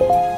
嗯。